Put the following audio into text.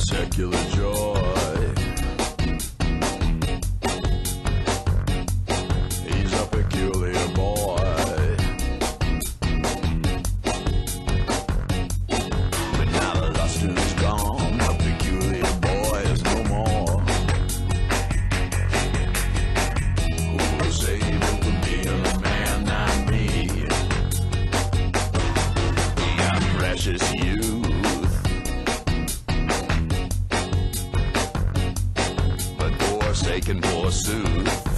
particular joy. He's a peculiar boy. But now the luster is gone, the peculiar boy is no more. Who was able to be a man, not me? Young precious youth. Forsaken forsooth.